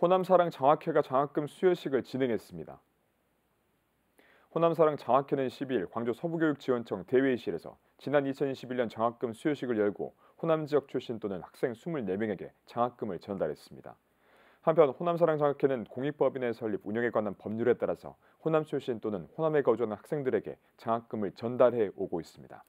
호남사랑 장학회가 장학금 수여식을 진행했습니다. 호남사랑 장학회는 12일 광주 서부교육지원청 대회의실에서 지난 2021년 장학금 수여식을 열고 호남 지역 출신 또는 학생 24명에게 장학금을 전달했습니다. 한편 호남사랑 장학회는 공익법인의 설립 운영에 관한 법률에 따라서 호남 출신 또는 호남에 거주하는 학생들에게 장학금을 전달해 오고 있습니다.